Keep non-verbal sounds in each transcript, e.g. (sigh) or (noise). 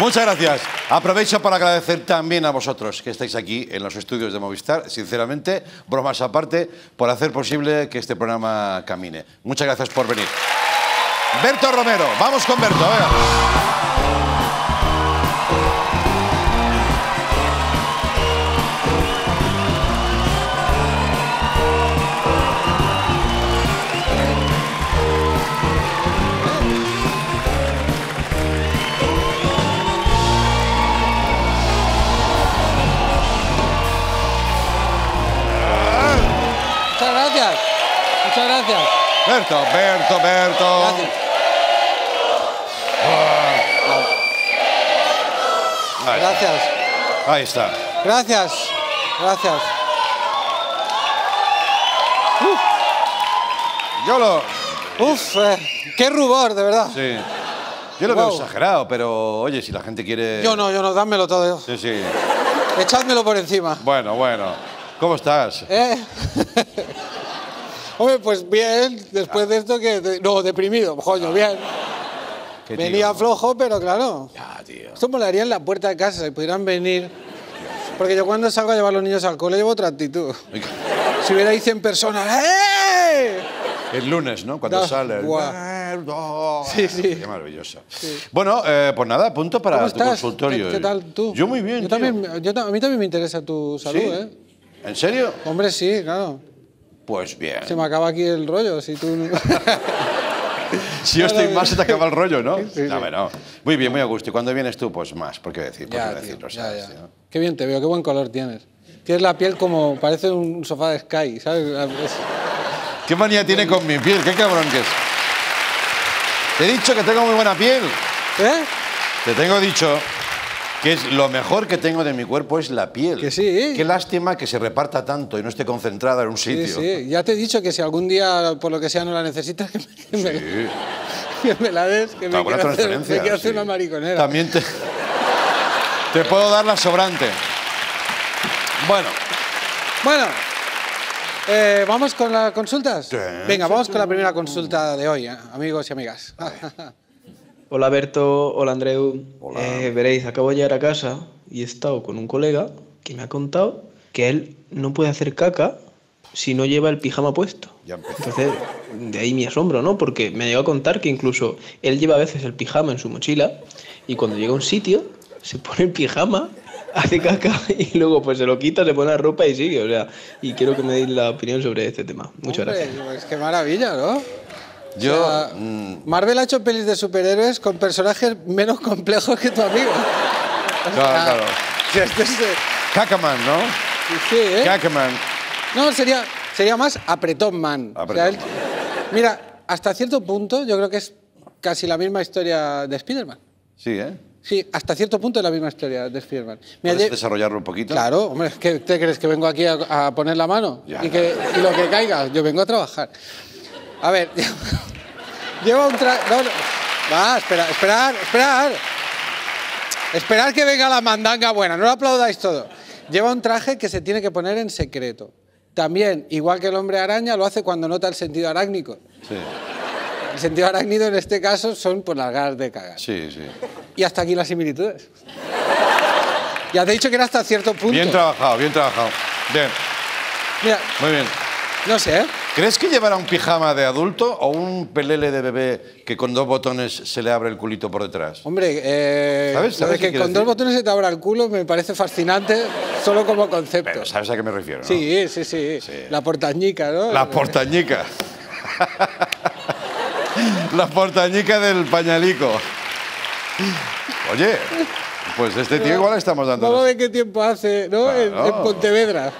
Muchas gracias. Aprovecho para agradecer también a vosotros que estáis aquí en los estudios de Movistar, sinceramente, bromas aparte, por hacer posible que este programa camine. Muchas gracias por venir. Berto Romero, vamos con Berto. Berto, Berto, Berto. Gracias. Ahí, Gracias. ahí está. Gracias. Gracias. Yo lo, Uf, eh, qué rubor, de verdad. sí. Yo lo veo Wow. exagerado, pero oye, si la gente quiere... Yo no, yo no, dámelo todo. Sí, sí. Echádmelo por encima. Bueno, bueno. ¿Cómo estás? ¿Eh? (laughs) Hombre, pues bien, después de esto que... no, deprimido, coño, bien. Qué tío. Venía flojo, pero claro. Ya, tío. Esto molaría en la puerta de casa, si pudieran venir. Porque yo cuando salgo a llevar a los niños al cole llevo otra actitud. Si hubiera ahí 100 personas, ¡eh! El lunes, ¿no? Cuando No, sale. Sí, sí. Qué maravilloso. Bueno, eh, pues nada, punto para ¿Cómo tu estás? consultorio. ¿Qué, qué tal tú? Yo muy bien. Yo tío. también, yo a mí también me interesa tu salud, ¿Sí? ¿eh? ¿En serio? Hombre, sí, claro. Pues bien. Se me acaba aquí el rollo, si tú... (laughs) Si yo estoy mal, se te acaba el rollo, ¿no? Sí, no. Muy bien, muy a gusto. Y cuando vienes tú, pues más. ¿Por qué decir? ¿Por Ya, tío, decirlo? Qué bien te veo, qué buen color tienes. Tienes la piel como... Parece un sofá de Sky, ¿sabes? Es- ¿Qué manía tiene con mi piel? ¿Qué cabrón que es? Te he dicho que tengo muy buena piel. ¿Eh? Te tengo dicho que es lo mejor que tengo de mi cuerpo es la piel. Que sí. Qué lástima que se reparta tanto y no esté concentrada en un Sí, sitio. sí. Ya te he dicho que si algún día, por lo que sea, no la necesitas, que me, que me- (laughs) que me la des, que me quiero hacer, me quiero hacer sí. una mariconera. También te, te puedo dar la sobrante. Bueno, Bueno, eh, ¿vamos con las consultas? Sí, Venga, sí, vamos sí. con la primera consulta de hoy, eh, amigos y amigas. (laughs) Hola Berto, hola Andreu. Hola. Eh, veréis, acabo de llegar a casa y he estado con un colega que me ha contado que él no puede hacer caca si no lleva el pijama puesto. ya empezó. Entonces, de ahí mi asombro, ¿no? Porque me llegó a contar que incluso él lleva a veces el pijama en su mochila y cuando llega a un sitio se pone el pijama, (laughs) hace caca y luego pues se lo quita, se pone la ropa y sigue. O sea, y quiero que me deis la opinión sobre este tema. Muchas Hombre, gracias. Pues qué maravilla, ¿no? Yo, O sea, mm, Marvel ha hecho pelis de superhéroes con personajes menos complejos que tu amigo. claro, claro. Este es, Cacaman, ¿no? sí, ¿eh? Cacaman. No, sería, sería más apretón man. O sea, él- Apretón mira, hasta cierto punto yo creo que es casi la misma historia de Spider-Man. Sí, ¿eh? Sí, hasta cierto punto es la misma historia de Spider-Man. ¿Puedes desarrollarlo un poquito? Claro, hombre, ¿qué te crees que vengo aquí a, a poner la mano? Ya, y, que, y lo que caiga, yo vengo a trabajar. A ver, (laughs) lleva un tra... No, no. Va, espera, esperar, esperar. Esperar que venga la mandanga buena, no lo aplaudáis todo. Lleva un traje que se tiene que poner en secreto. También, igual que el hombre araña, lo hace cuando nota el sentido arácnico. Sí, El sentido arácnido en este caso son pues, las ganas de cagar. sí, sí. Y hasta aquí las similitudes. Ya te he dicho que era hasta cierto punto. Bien trabajado, bien trabajado. Bien, Mira, muy bien. no sé, ¿eh? ¿Crees que llevará un pijama de adulto o un pelele de bebé que con dos botones se le abre el culito por detrás? Hombre, eh, ¿Sabes? lo ¿Sabes de qué que con dos botones se te abra el culo me parece fascinante solo como concepto. Pero sabes a qué me refiero, ¿no? sí, sí, sí. La portañica, ¿no? La portañica. (laughs) La portañica del pañalico. Oye, pues este tío igual estamos Vamos a dando. ver qué tiempo hace, ¿no? En, Claro. en Pontevedra.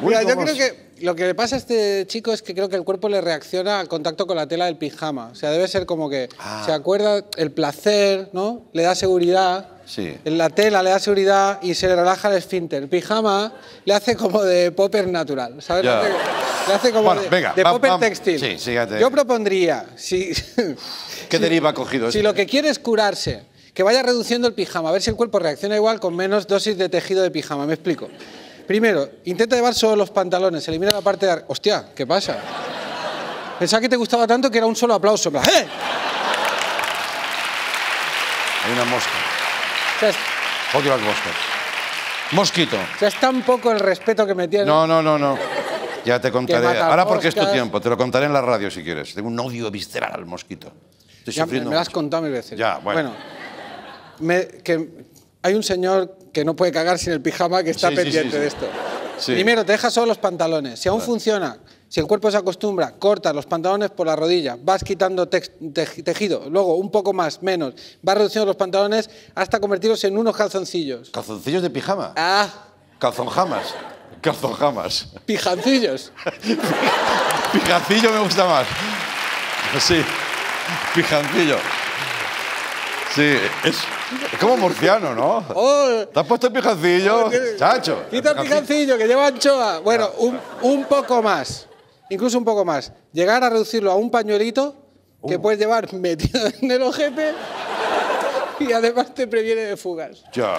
Uy, Mira, yo creo que lo que le pasa a este chico es que creo que el cuerpo le reacciona al contacto con la tela del pijama. O sea, debe ser como que Ah. se acuerda el placer, ¿no? Le da seguridad. Sí. La tela le da seguridad y se le relaja el esfínter. El pijama le hace como de popper natural, ¿sabes? Ya. Le hace, le hace como Bueno, de, venga, de popper vam- textil. sí, sígate. Yo propondría, si, ¿Qué deriva ha cogido si este? lo que quiere es curarse, que vaya reduciendo el pijama, a ver si el cuerpo reacciona igual con menos dosis de tejido de pijama. Me explico. Primero, intenta llevar solo los pantalones, elimina la parte de... Hostia, ¿qué pasa? Pensaba que te gustaba tanto que era un solo aplauso. ¡Eh! Hay una mosca. O sea, es, Odio las moscas. Mosquito. o sea, es tan poco el respeto que me tiene. No, no, no, no. Ya te contaré. Ahora porque es tu tiempo. Te lo contaré en la radio si quieres. Tengo un odio visceral al mosquito. Estoy Ya me, sufriendo me lo has contado mil veces. Ya, bueno. me- que hay un señor que no puede cagar sin el pijama que está Sí, pendiente sí, sí. de esto. Primero, te dejas solo los pantalones. Si aún funciona, si el cuerpo se acostumbra, cortas los pantalones por la rodilla, vas quitando tejido, luego un poco más, menos, vas reduciendo los pantalones hasta convertirlos en unos calzoncillos. ¿Calzoncillos de pijama? Ah, Calzonjamas. Calzonjamas. pijancillos. (laughs) Pijancillo me gusta más. Sí. Pijancillo. Sí, es, es como murciano, ¿no? Oh, ¿Te has puesto el pijancillo? Oh, que- Chacho. Quita el pijancillo, que lleva anchoa. Bueno, un, un poco más. Incluso un poco más. Llegar a reducirlo a un pañuelito Uh. que puedes llevar metido (laughs) en el ojete y además te previene de fugas. Ya.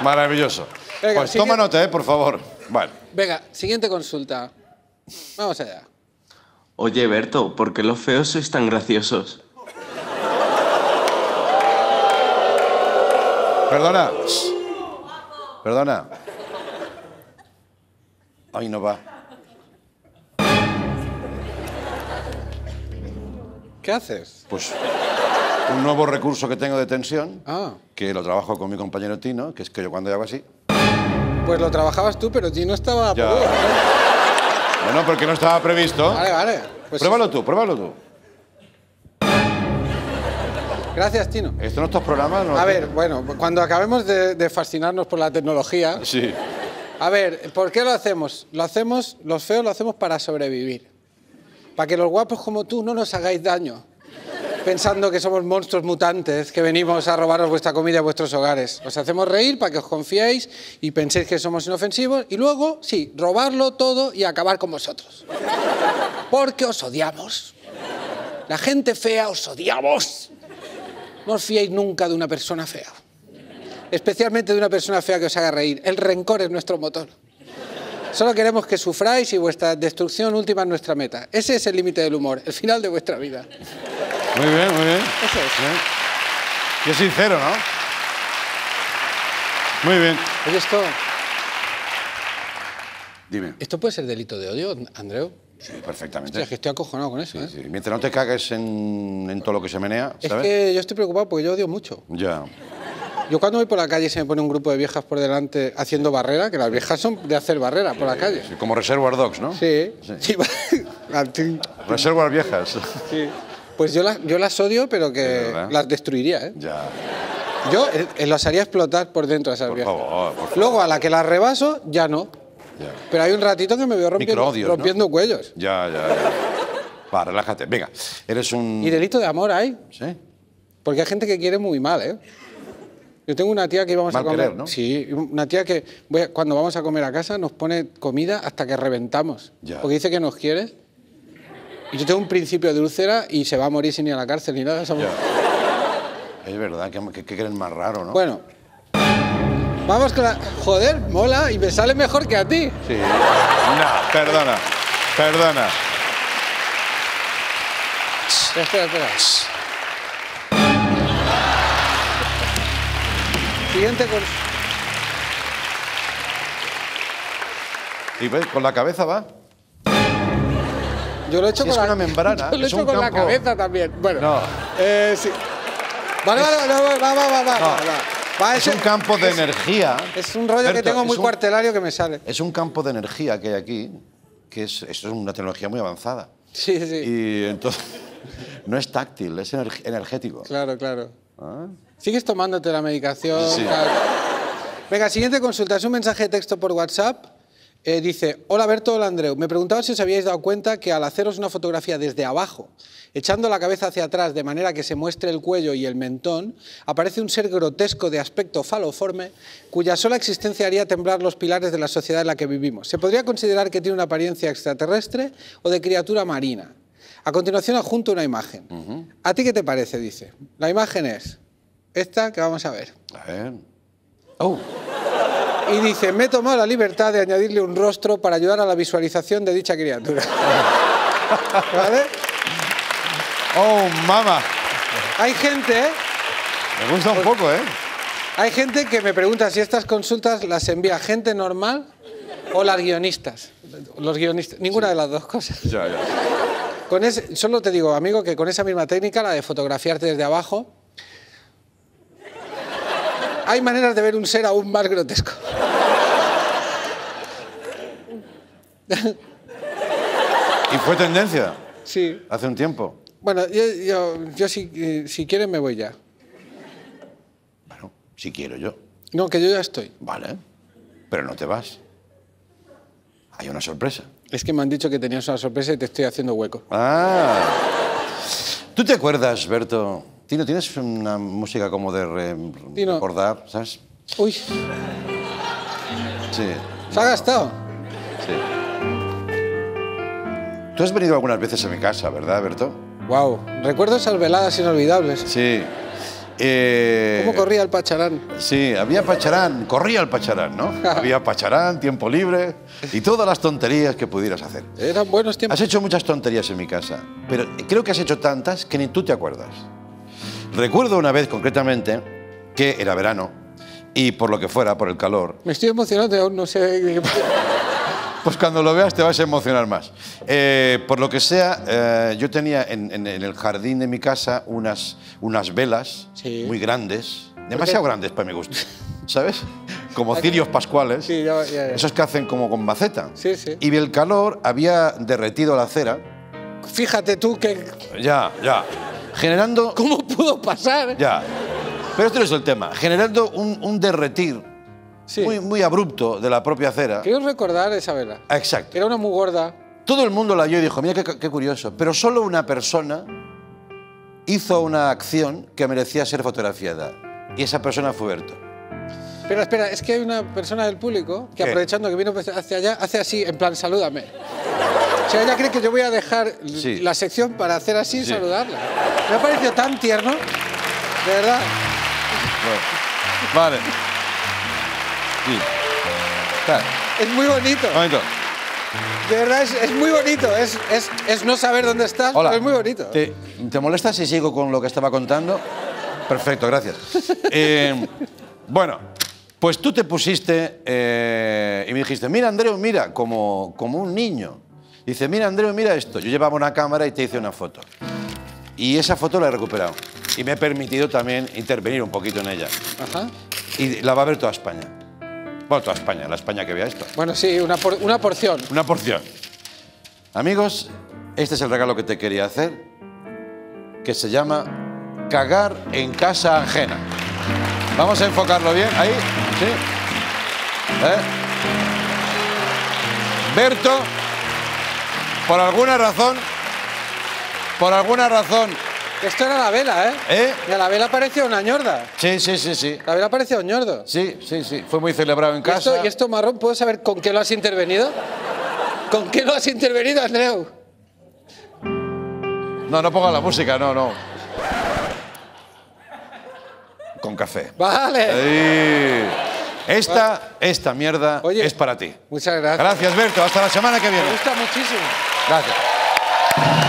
Maravilloso. Venga, pues toma nota, ¿eh? Por favor. Vale. Venga, siguiente consulta. Vamos allá. Oye, Berto, ¿por qué los feos sois tan graciosos? Perdona. Perdona. Ay, no va. ¿Qué haces? Pues un nuevo recurso que tengo de tensión, Ah, que lo trabajo con mi compañero Tino, que es que yo cuando hago así... pues lo trabajabas tú, pero Gino estaba... Ya. Bueno, porque no estaba previsto. Vale, vale. Pues Pruébalo tú, pruébalo tú. Gracias, Tino. Esto en estos programas no... A ver, bueno, cuando acabemos de, de fascinarnos por la tecnología, Sí. A ver, ¿por qué lo hacemos? Lo hacemos, los feos lo hacemos para sobrevivir. Para que los guapos como tú no nos hagáis daño. Pensando que somos monstruos mutantes que venimos a robaros vuestra comida a vuestros hogares. Os hacemos reír para que os confiéis y penséis que somos inofensivos y luego, sí, robarlo todo y acabar con vosotros. Porque os odiamos. La gente fea os odiamos. No os fiéis nunca de una persona fea especialmente de una persona fea que os haga reír. El rencor es nuestro motor. Solo queremos que sufráis y vuestra destrucción última es nuestra meta. Ese es el límite del humor, el final de vuestra vida. Muy bien, muy bien. Eso es. Bien. Qué sincero, ¿no? Muy bien. Oye, esto, Dime. esto puede ser delito de odio, Andreu. Sí, perfectamente. Hostia, es que estoy acojonado con eso. ¿eh? Sí, Mientras no te cagues en, en todo lo que se menea, Es ¿sabes? que yo estoy preocupado porque yo odio mucho. Ya. Yo cuando voy por la calle y se me pone un grupo de viejas por delante haciendo barrera, que las viejas son de hacer barrera por la calle. Sí, como Reservoir Dogs, ¿no? Sí. Sí. (laughs) Reservoir viejas. Sí. Pues yo las, yo las odio, pero que las destruiría. ¿eh? ya. Yo eh, eh, las haría explotar por dentro a esas Por viejas. favor, por favor. Luego a la que las rebaso, ya no. Ya. Pero hay un ratito que me veo rompiendo, Microodios, ¿no? rompiendo cuellos. Ya, ya, ya. Va, relájate. Venga, eres un... Y delito de amor hay, ¿Sí? porque hay gente que quiere muy mal, ¿eh? Yo tengo una tía que íbamos Mal a comer. querer, ¿no? Sí, una tía que voy a- cuando vamos a comer a casa nos pone comida hasta que reventamos. Ya. Porque dice que nos quiere. Y yo tengo un principio de úlcera y se va a morir sin ir a la cárcel ni nada. somos-. Es verdad, que, que, que creen más raro, ¿no? Bueno. Vamos con la. Joder, mola y me sale mejor que a ti. Sí. No, perdona. Perdona. Espera, espera. Siguiente con. Y ves, con la cabeza va. Yo lo he hecho Sí, con es la una membrana, (laughs) Yo lo he hecho con la cabeza también. Bueno. No. Eh, sí. Vale, vale, vale, va, va, va, va, No. va, va. Va, Es un campo de es- energía. Es un rollo que tengo muy un- cuartelario que me sale. Es un campo de energía que hay aquí, que es, es una tecnología muy avanzada. Sí, sí. Y entonces, (laughs) no es táctil, es ener- energético. Claro, claro. ¿Ah? ¿Sigues tomándote la medicación? Sí. tal? Venga, siguiente consulta. Es un mensaje de texto por WhatsApp. Eh, dice, hola Berto, hola Andreu. Me preguntaba si os habíais dado cuenta que al haceros una fotografía desde abajo, echando la cabeza hacia atrás de manera que se muestre el cuello y el mentón, aparece un ser grotesco de aspecto faloforme cuya sola existencia haría temblar los pilares de la sociedad en la que vivimos. ¿Se podría considerar que tiene una apariencia extraterrestre o de criatura marina? A continuación adjunto una imagen. ¿A ti qué te parece? Dice. La imagen es esta que vamos a ver. A ver. Oh, Y dice, me he tomado la libertad de añadirle un rostro para ayudar a la visualización de dicha criatura. (laughs) ¿Vale? oh, mama. Hay gente, ¿eh? Me gusta un poco, ¿eh? Hay gente que me pregunta si estas consultas las envía gente normal o las guionistas. Los guionistas, ninguna de las dos cosas. Ya, ya. Con ese, solo te digo, amigo, que con esa misma técnica, la de fotografiarte desde abajo, hay maneras de ver un ser aún más grotesco. Y fue tendencia Sí. hace un tiempo. Bueno, yo, yo, yo si, eh, si quieren me voy ya. Bueno, si quiero yo. No, que yo ya estoy. Vale. Pero no te vas. Hay una sorpresa. Es que me han dicho que tenías una sorpresa y te estoy haciendo hueco. Ah. ¿Tú te acuerdas, Berto? Tino, ¿tienes una música como de re- Tino. recordar, sabes? Uy, Sí, se ha gastado. sí. Tú has venido algunas veces a mi casa, ¿verdad, Berto? Wow, recuerdo esas veladas inolvidables. Sí. Eh, ¿Cómo corría el pacharán? Sí, había pacharán, corría el pacharán, ¿no? (laughs) había pacharán, tiempo libre y todas las tonterías que pudieras hacer. Eran buenos tiempos. Has hecho muchas tonterías en mi casa, pero creo que has hecho tantas que ni tú te acuerdas. Recuerdo una vez concretamente que era verano y por lo que fuera, por el calor, Me estoy emocionando aún no sé... pues cuando lo veas te vas a emocionar más. Eh, por lo que sea, eh, yo tenía en, en- en el jardín de mi casa unas, unas velas Sí. muy grandes, demasiado grandes para mi gusto, ¿sabes? Como cirios pascuales. Sí, ya, ya, ya. Esos que hacen como con maceta. Sí. Y el calor había derretido la cera. Fíjate tú que... Ya, ya. Generando. ¿Cómo pudo pasar? Ya. Pero este no es el tema. Generando un, un derretir Sí. muy, muy abrupto de la propia cera. Quiero recordar esa vela. Exacto. Era una muy gorda. Todo el mundo la oyó y dijo, mira qué, qué curioso. Pero solo una persona hizo una acción que merecía ser fotografiada. Y esa persona fue Berto. Pero espera, es que hay una persona del público que ¿Qué? aprovechando que vino hacia allá, hace así, en plan, salúdame. O sea, ella cree que yo voy a dejar Sí. la sección para hacer así y Sí. saludarla. Me ha parecido tan tierno, de verdad. Vale. Sí. Es muy bonito. De verdad, es, es muy bonito. Es, es, es no saber dónde estás, Hola. pero es muy bonito. ¿Te, te molesta si sigo con lo que estaba contando? Perfecto, gracias. (laughs) Eh, bueno, pues tú te pusiste eh, y me dijiste, mira, Andreu, mira, como, como un niño. Dice, mira, Andreu, mira esto. Yo llevaba una cámara y te hice una foto. Y esa foto la he recuperado. Y me he permitido también intervenir un poquito en ella. Ajá. Y la va a ver toda España. Bueno, toda España, la España que vea esto. Bueno, sí, una, por- una porción. Una porción. Amigos, este es el regalo que te quería hacer, que se llama cagar en casa ajena. Vamos a enfocarlo bien, ahí, sí. ¿Eh? Berto, por alguna razón, por alguna razón, Esto era la vela, ¿eh? ¿eh? Y a la vela parecía una ñorda. Sí, sí, sí, sí. La vela parecía un ñordo. Sí, sí, sí. Fue muy celebrado en ¿Y esto, casa. ¿Y esto marrón? ¿Puedo saber con qué lo has intervenido? ¿Con qué lo has intervenido, Andreu? No, no ponga la música, no, no. Con café. Vale. Ahí. Esta, esta mierda Oye, es para ti. Muchas gracias. Gracias, Berto. Hasta la semana que Me viene. gusta muchísimo. Gracias.